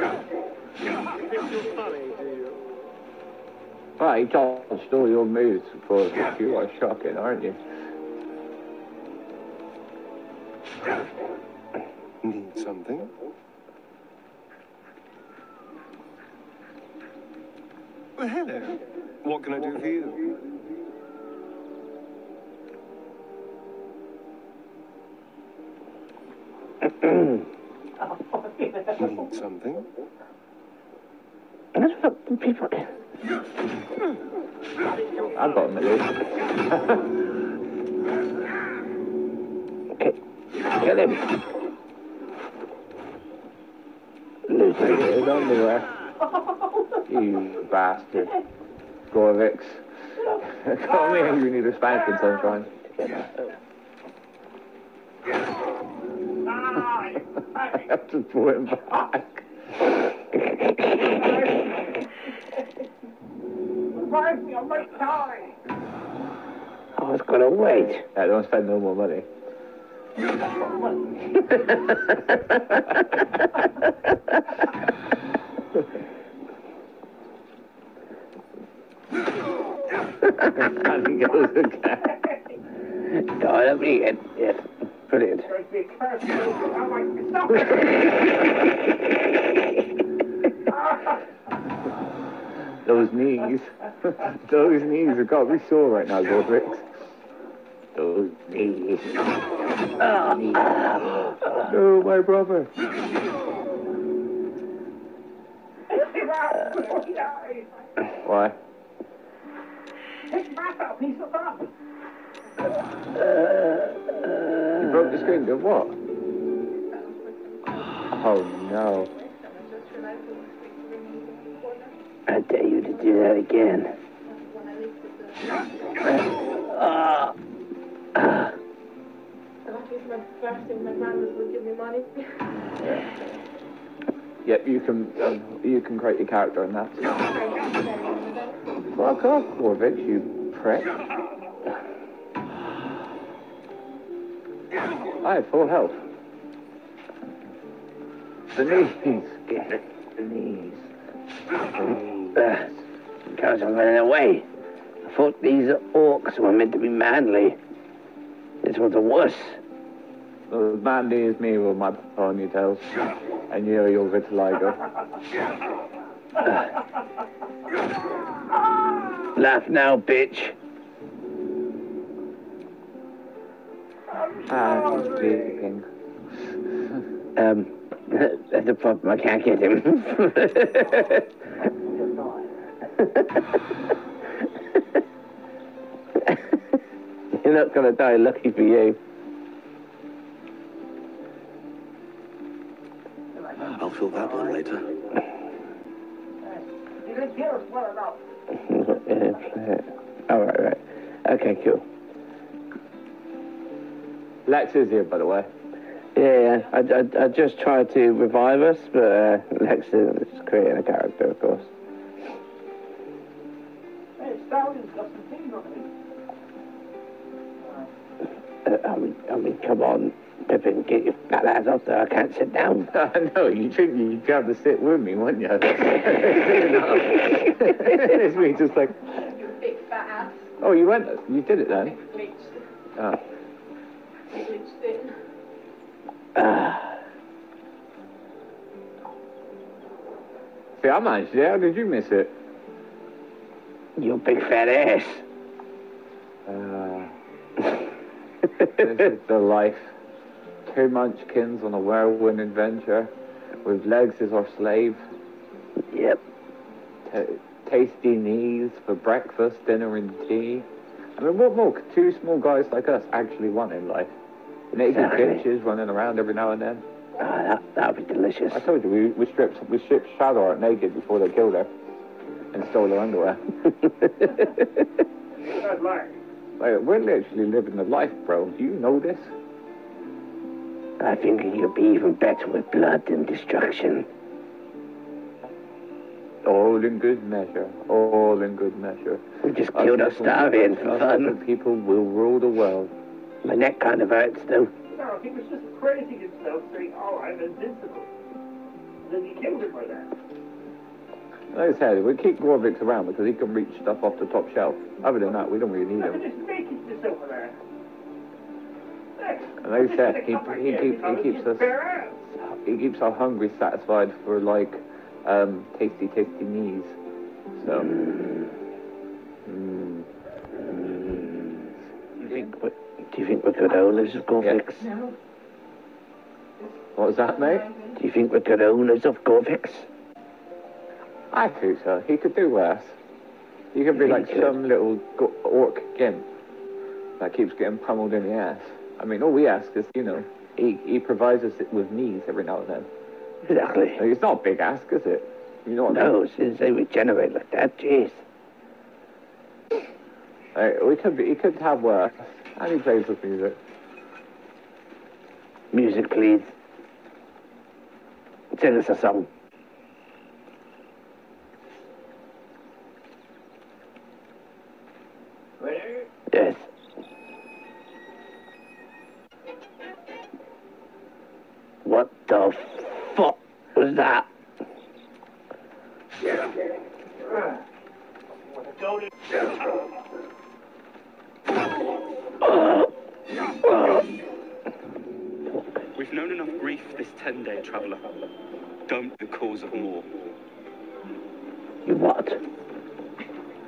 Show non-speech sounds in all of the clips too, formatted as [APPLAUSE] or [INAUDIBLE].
You you're funny, do you? Well, he dodged all your moves before you are shocking, aren't you? Need something? Well, hello. What can I do for you? [CLEARS THROAT] Need something? That's fucking people. I've got him at least. Okay. Kill him. Lose Look at him. his underwear. You bastard. Gorvix. Call me and you need a spanking, sunshine. I have to pull him back. I was gonna wait. I don't spend no more money. and he goes again. Let me get. Yes. Brilliant. [LAUGHS] Those knees. Those knees have got me sore right now, Godrix. Those knees. No, my brother. Why? You broke the screen, did what? Oh no. I dare you to do that again. Ah. Ah. Yep, you can um, you can create your character in that. Fuck off, Corvix, you prick. I have full health. The knees. Get it. The knees. Uh, Guys, I'm running away. I thought these orcs were meant to be manly. This one's a wuss. The manly is me with my ponytails. And you're your vitiligo. Laugh now, bitch. Ah, he's sleeping. Um, that's [LAUGHS] the problem. I can't get him. [LAUGHS] You're not gonna die. Lucky for you. I'll fill that one later. You didn't hear us well enough. [LAUGHS] All right, right. Okay, cool. Lex is here, by the way. Yeah, yeah. I, I, I just tried to revive us, but uh, Lex is creating a character, of course. Hey, Stallion's got Uh, I mean, I mean, come on, Pippin, get your fat ass off there. I can't sit down. [LAUGHS] no, you should You'd have to sit with me, wouldn't you? [LAUGHS] [LAUGHS] it's me just like, You big fat ass. oh, you went, you did it then. Oh. See, I managed it. How did you miss it? You big fat ass. Uh, [LAUGHS] this is the life. Two munchkins on a whirlwind adventure, with legs as our slave. Yep. T- tasty knees for breakfast, dinner, and tea. I mean, what more could two small guys like us actually want in life? Naked bitches running around every now and then. Oh, that that would be delicious. I told you we, we stripped we stripped Shadow out naked before they killed her, and stole her underwear. [LAUGHS] Like, we're literally living the life, bro. Do you know this? I think you'll be even better with blood and destruction. All in good measure. All in good measure. We just killed a little starving for fun. people will rule the world. My neck kind of hurts, though. No, he was just praising himself, saying, oh, I'm invincible. And then he killed him by that. Like I said, we keep Gorvix around because he can reach stuff off the top shelf. Other than that, we don't really need him. And like I said, he, he, keep, he keeps us he keeps our hungry satisfied for like um, tasty, tasty knees. So. Mm. Do you think we, do you think we're good owners of Gorvix? What was that, mate? Do you think we're good owners of Gorvix? I think so. He could do worse. He could be You like could? some little orc gimp that keeps getting pummeled in the ass. I mean, all we ask is, you know, he, he provides us with knees every now and then. Exactly. Like, it's not a big ask, is it? You know what I mean? No, since they regenerate like that, jeez. Like, we could be, he could have worse. And he plays with music. Music, please. Sing us a song. Where? Yes. What the fuck was that? We've known enough grief this ten day traveller. Don't be the cause of more. You what?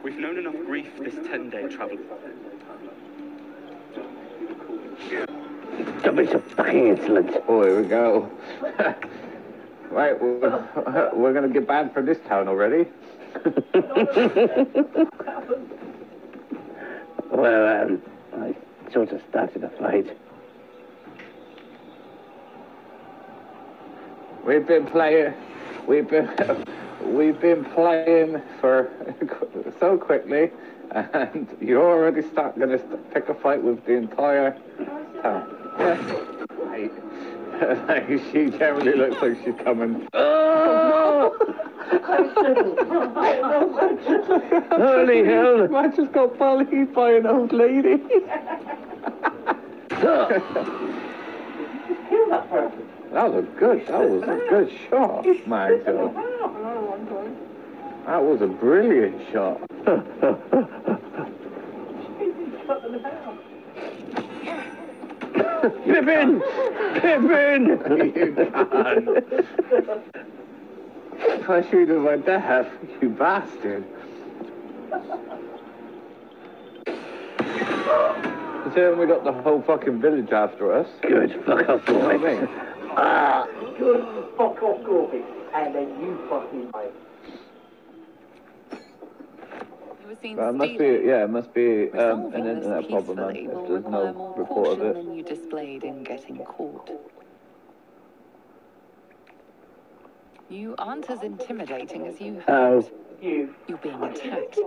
We've known enough grief this ten day traveller. Don't be so fucking insolent. Oh, here we go. [LAUGHS] right, we're, [LAUGHS] we're going to get banned from this town already. [LAUGHS] Well, um, I sort of started a fight. We've been playing. We've been. [LAUGHS] We've been playing for [LAUGHS] so quickly, and you're already start going to pick a fight with the entire town. [LAUGHS] Yeah. Like, she generally looks like she's coming. Oh! Holy hell! [LAUGHS] Man just got bullied by an old lady. That was a good. That was a good shot, Magda. That was a brilliant shot. Pippin! Pippin! [LAUGHS] you can. [LAUGHS] If I shoot him my death, you bastard. So then we got the whole fucking village after us. Good, fuck off, You know I boy. mean? Ah! Good fuck off, Gorby, and then you fucking die. Seen Well, it must be, yeah, it must be um, an internet problem if there's no report of it. than you displayed in getting caught. You aren't as intimidating as you Oh, hoped. You. You're being attacked.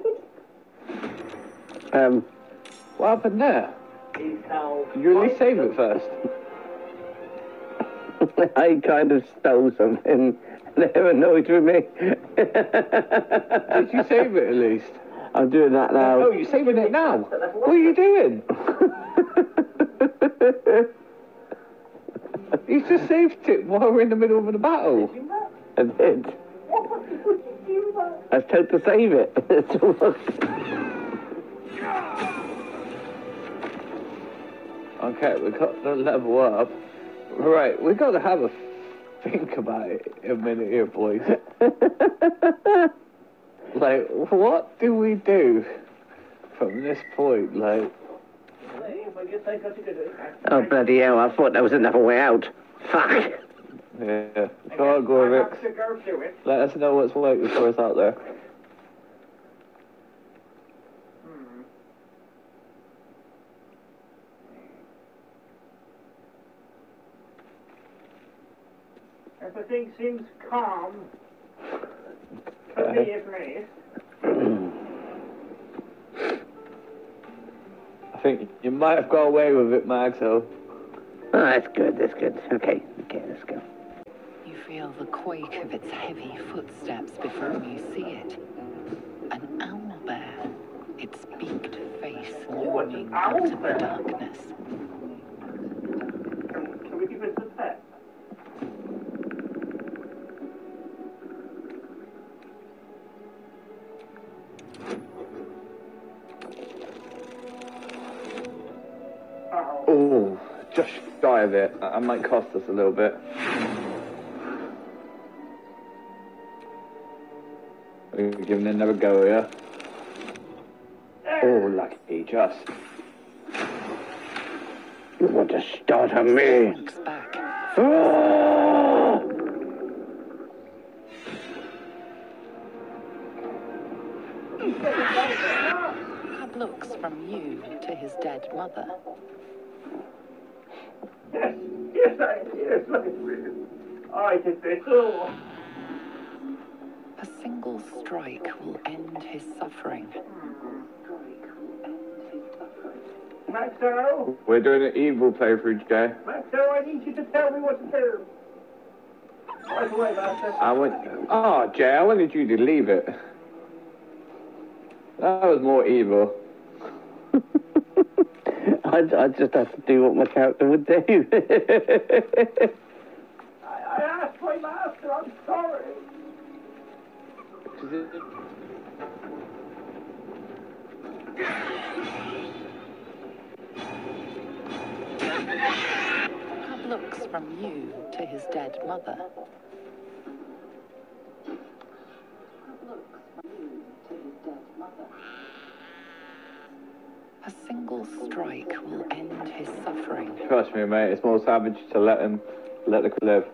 um, What happened there? Is how. You really saved it first. [LAUGHS] I kind of stole something. [LAUGHS] They were annoyed with me. [LAUGHS] Did you save it at least? I'm doing that now. Oh, you're saving it now? What are you doing? You just saved it while we're in the middle of the battle. I did. I was told to save it. [LAUGHS] It's all- Okay, we got the level up. Right, we got to have a think about it a minute here, boys. [LAUGHS] like, what do we do from this point? Like, oh, bloody hell, I thought there was another way out. Fuck. Yeah, go on, Gorvix. to go through it. Let us know what's waiting for us out there. Hmm. Everything seems calm. For me, at least. I think you might have got away with it, Mag, so. Oh, that's good, that's good. Okay, okay, let's go feel the quake of its heavy footsteps before you see it. An owl bear, its beaked face looming out of the darkness. Oh, just shy of it. I might cost us a little bit. We're giving it another go here. Oh, lucky, just. You want to start on me? Looks back. Looks from you to his dead mother. Yes, yes, I, yes, I will. I did this all. A single strike will end his suffering. Magso, We're doing an evil playthrough, Jay. Magso, I need you to tell me what to do. Right away, Master. I want. Oh, Jay, I wanted you to leave it. That was more evil. [LAUGHS] I, I just have to do what my character would do. I, I asked my master, I'm sorry. Looks from you to his dead mother. A single strike will end his suffering. Trust me, mate. It's more savage to let him let the live.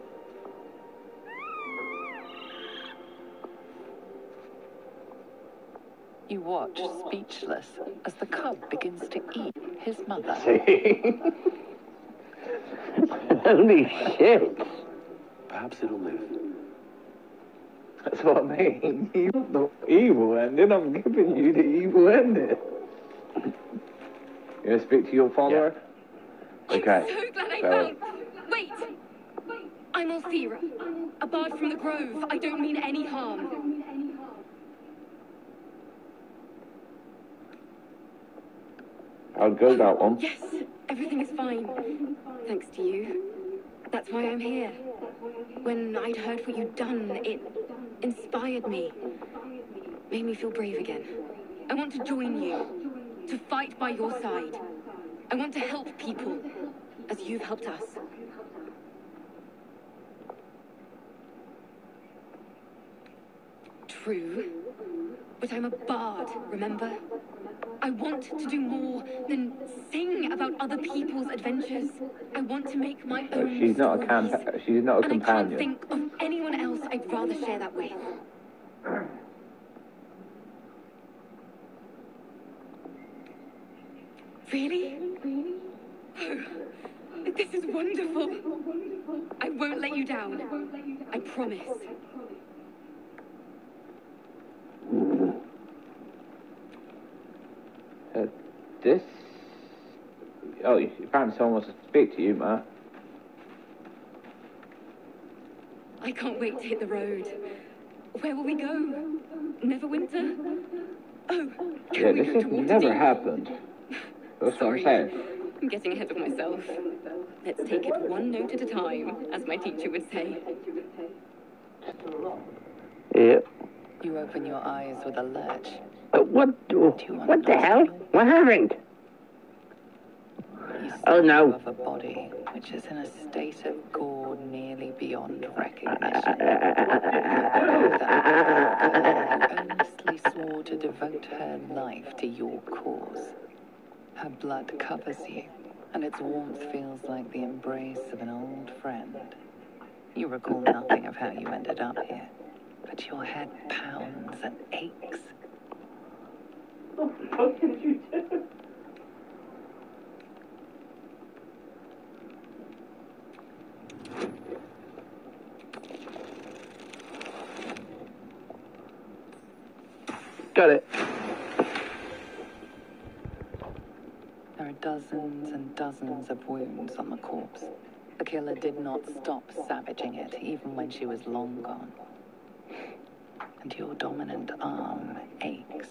You watch, speechless, as the cub begins to eat his mother. See? Holy shit! Perhaps it'll live. That's what I mean. You want the evil ending. I'm giving you the evil ending. You gonna speak to your follower? Okay. so glad I so- found. Wait! I'm Alfira, a bard from the Grove. I don't mean any harm. I'll go that one. Yes, everything is fine. Thanks to you. That's why I'm here. When I'd heard what you'd done, it inspired me. Made me feel brave again. I want to join you. To fight by your side. I want to help people. As you've helped us. True. But I'm a bard, remember? I want to do more than sing about other people's adventures. I want to make my No, own she's not a camp. She's not a and I can't companion. think of anyone else I'd rather share that with. Really? Oh, this is wonderful. I won't let you down. I promise. This. Oh, you- apparently someone wants to speak to you, Matt. I can't wait to hit the road. Where will we go? Neverwinter? Oh, can Yeah, we this go has to Waterdeep? never happened. That's what I'm Sorry. saying. I'm getting ahead of myself. Let's take it one note at a time, as my teacher would say. Yep. You open your eyes with a lurch. Uh, what? What the hell? What happened? You Oh, no. above a body which is in a state of gore nearly beyond recognition. [LAUGHS] earnestly swore to devote her life to your cause. Her blood covers you, and its warmth feels like the embrace of an old friend. You recall nothing of how you ended up here, but your head pounds and aches. What fuck did you do? Got it. There are dozens and dozens of wounds on the corpse. The killer did not stop savaging it, even when she was long gone. And your dominant arm aches.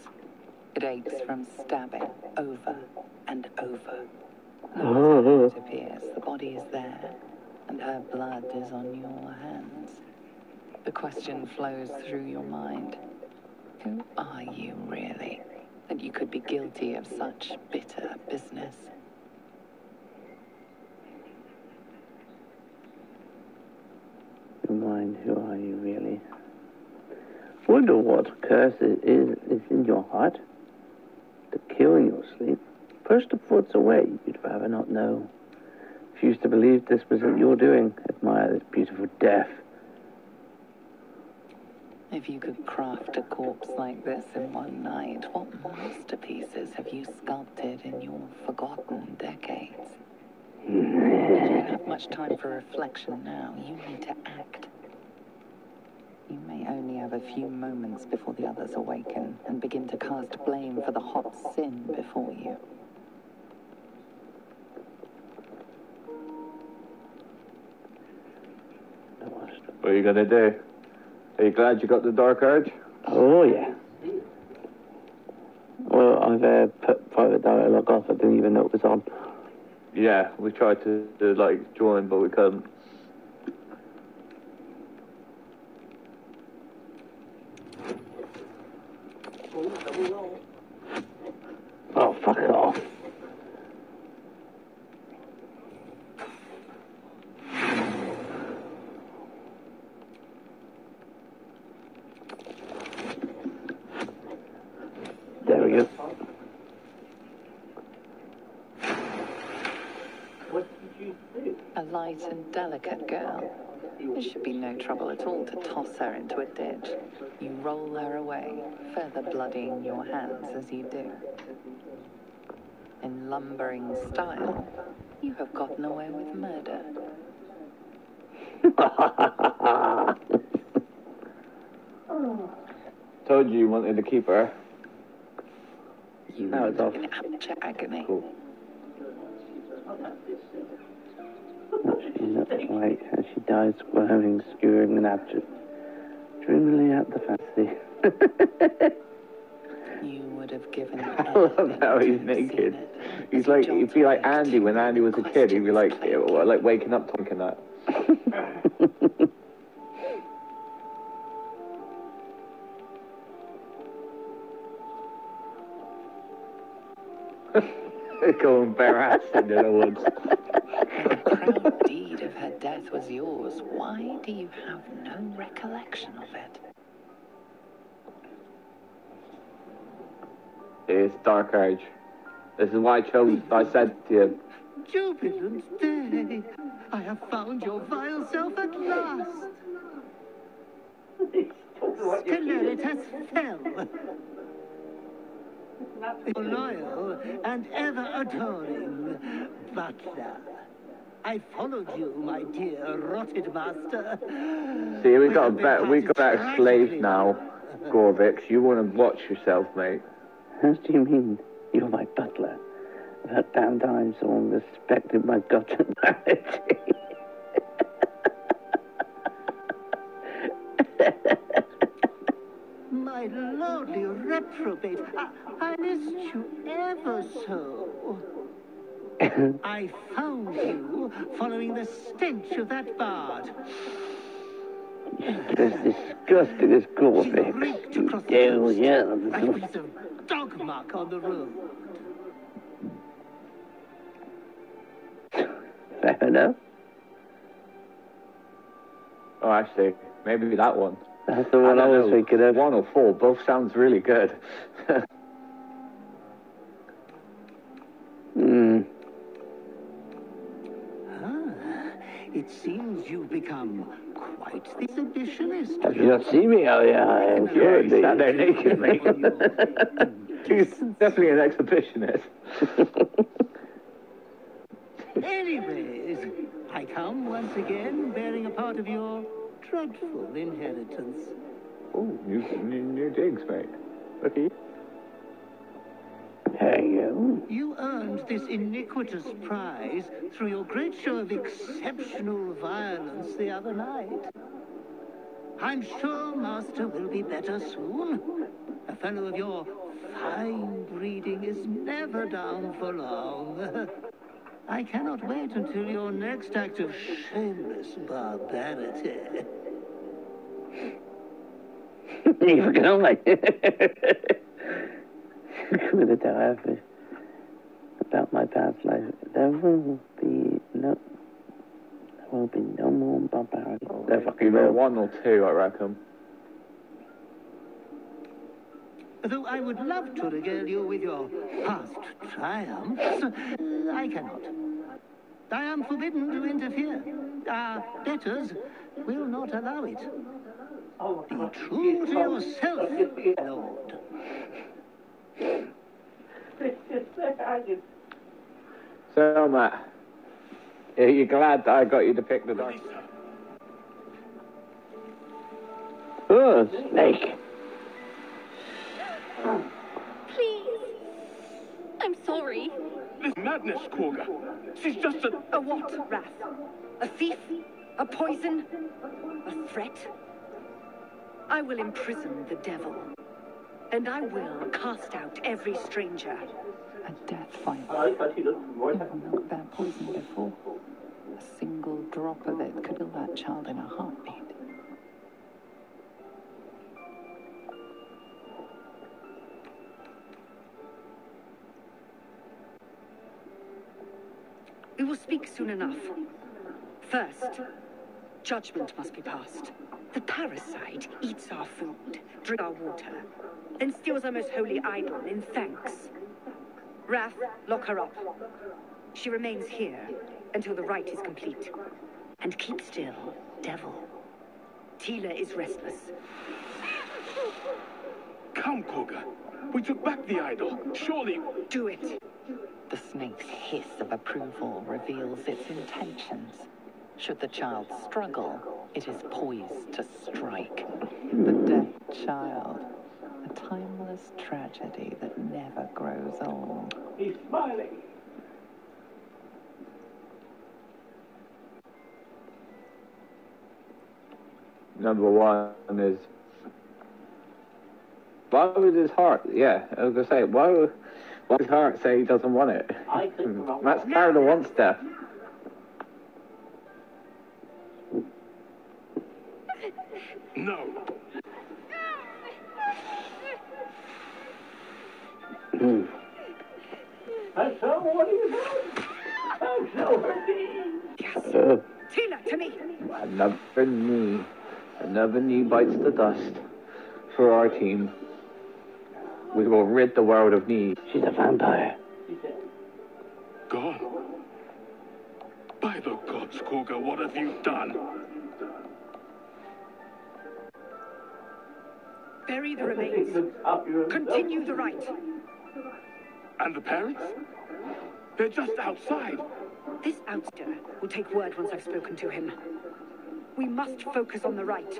It aches from stabbing over and over. It mm-hmm. appears the body is there, and her blood is on your hands. The question flows through your mind. Who are you really, that you could be guilty of such bitter business? Mind, who are you really? Wonder what curse is, is in your heart to kill in your sleep. Push the thoughts away. You'd rather not know. Refuse to believe this was your doing. Admire this beautiful death. If you could craft a corpse like this in one night, what masterpieces have you sculpted in your forgotten decades? [LAUGHS] You don't have much time for reflection now. You need to act. You may only have a few moments before the others awaken and begin to cast blame for the hot sin before you. What are you gonna do? Are you glad you got the dark urge? Oh, yeah. Well, I've uh, put private dialogue off. I didn't even know it was on. Yeah, we tried to, to like join, but we couldn't. Oh, fuck off. There we go. What did you do? A light and delicate girl. There should be no trouble at all to toss her into a ditch. You roll her away, further bloodying your hands as you do. In lumbering style, you have gotten away with murder. [LAUGHS] Told you you wanted to keep her. You Now it's off. in abject agony. Cool. She's not quite as she dies squirming, skewering, and abject. Dreamily at the fancy. [LAUGHS] You would have given [LAUGHS] I love how he's anything to have seen naked. He's like, he'd be like Andy when Andy was a kid. He'd be like, like waking up thinking that. Going bare ass in the woods. [LAUGHS] The proud deed of her death was yours. Why do you have no recollection of it? It's dark Age. This is why I chose. I said to you, Jubilant day! I have found your vile self at last! Sceleritas Fel! Your loyal and ever adoring butler. I followed you, my dear rotted master. see, we got a have better, been we got better parted slaves now, Gorvix. You want to watch yourself, mate. How do you mean you're my butler? That damn time someone respected my gotten vanity. My lordly reprobate, I, I missed you ever so. [LAUGHS] I found you following the stench of that bard. As disgusting as She Gorvix. reeked You across the devil, coast, yeah. like a piece of dog mark on the road. Fair enough. Oh, actually, maybe that one. That's the one I, don't was know. thinking of. One or four, both sounds really good. [LAUGHS] become quite the exhibitionist. Have you not see me? Oh, yeah, I am Yeah, sure. he's sat there naked, mate. [LAUGHS] He's definitely an exhibitionist. Anyways, I come once again bearing a part of your dreadful inheritance. Oh, new, new, new digs, mate. Look at you. There you You earned this iniquitous prize through your great show of exceptional violence the other night. I'm sure Master will be better soon. A fellow of your fine breeding is never down for long. [LAUGHS] I cannot wait until your next act of shameless barbarity. Neither can I. Could have died about my past life. There will be no, there will be no more barbaric. Oh, They're fucking Either real. one or two, I reckon. Though I would love to regale you with your past triumphs, I cannot. I am forbidden to interfere. Our betters will not allow it. Oh, be true to yourself, Lord. [LAUGHS] So, Matt, are you glad that I got you to pick the dice? Oh, snake. Please. I'm sorry. This madness, Kagha. She's just a... A what, Rath? A thief? A poison? A threat? I will imprison the devil. And I will cast out every stranger. A death fight. I thought he looked Never knocked that poison before. A single drop of it could kill that child in a heartbeat. We will speak soon enough. First, judgment must be passed. The parasite eats our food, drinks our water, then steals our most holy idol in thanks. Rath, lock her up. She remains here until the rite is complete. And keep still, devil. Tila is restless. Come, Kagha. We took back the idol. Surely... Do it. The snake's hiss of approval reveals its intentions. Should the child struggle, it is poised to strike. The dead child. A timeless tragedy that never grows old. He's smiling. Number one is. Why would his heart? Yeah, I was gonna say, why would, why would his heart say he doesn't want it? I think about Matt's carried a one step. No. That's so what are you doing? I'm so hurting. Yes. Uh, Tila, to me. Another knee. Another knee bites the dust for our team. We will rid the world of knees. she's a vampire. Gone. By the gods, Kagha, what have you done? Bury the remains. Continue the rite. And the parents? They're just outside. This outsider will take word once I've spoken to him. We must focus on the rite.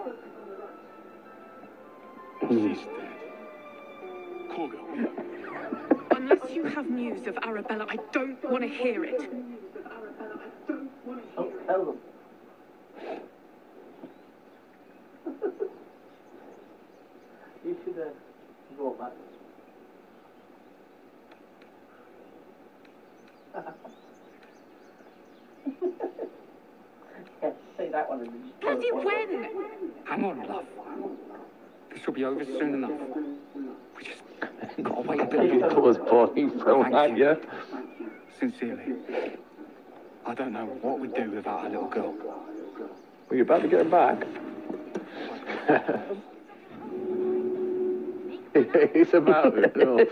She's dead. Kagha, Unless you have news of Arabella, I don't want to hear it. Don't tell them. You should uh, go back. yeah, say that one and then just tell Bloody us what- when? hang on, love. This will be over soon enough. We just gotta wait a bit longer. Cause body from at you. Sincerely. I don't know what we'd do without our little girl. Were you about to get him back? [LAUGHS] [LAUGHS] He's about to.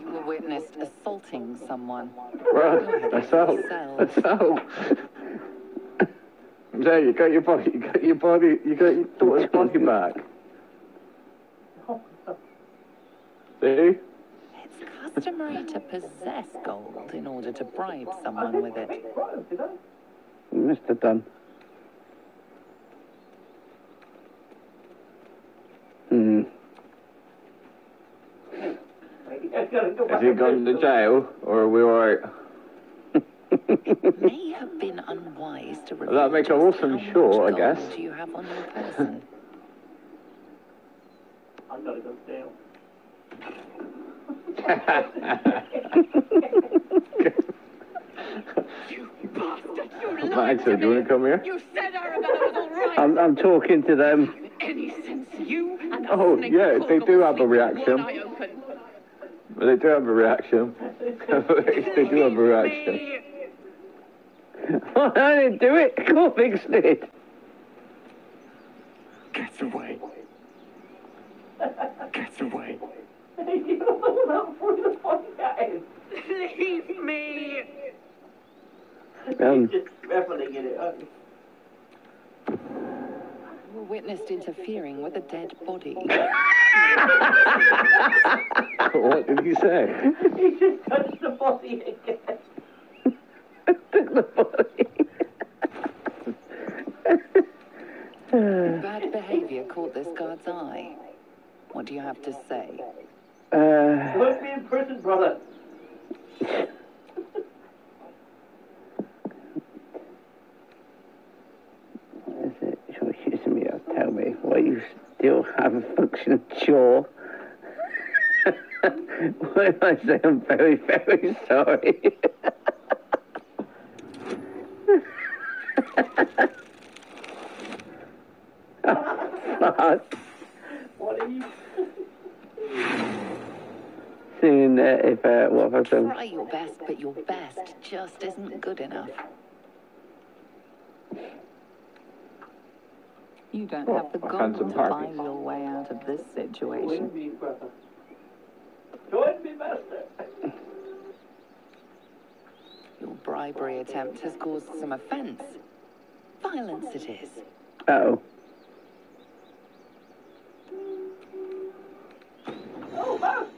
You were witnessed assaulting someone. Right, assault. Assault. There, you got your body, you got your body, you got your daughter's body back. See? It's customary to possess gold in order to bribe someone with it. Mr. Dunn. Hmm. Has he gone to jail, or are we alright? [LAUGHS] May have been unwise to Well, reveal that'd make a just awesome how show, I guess. gold you have on your person. I gotta go [LAUGHS] down. Max, do you want to come here? You said Arabella was all right. I'm, I'm talking to them. Any sense you and Oh, yeah, they do have a sleep with reaction. one eye open. Well, they do have a reaction. [LAUGHS] they do have a reaction. I didn't do it. Corvix did. Get away. Get away. Leave me! Um, Just reveling in it, aren't you? You were witnessed interfering with a dead body. [LAUGHS] what did he say? [LAUGHS] He just touched the body again. took the body. Bad behavior caught this guard's eye. What do you have to say? uh, Put be in prison, brother. [LAUGHS] what is it? You're me of tell me why you still have a functioning jaw. [LAUGHS] Why did I say I'm very, very sorry? [LAUGHS] oh, fuck. What are you? Soon, uh, if, uh, what have I done? Try your best, but your best just isn't good enough. You don't have the guts to find your way out of this situation. Join me. Join me, master. your bribery attempt has caused some offense. Violence it is. Uh oh. Oh, master!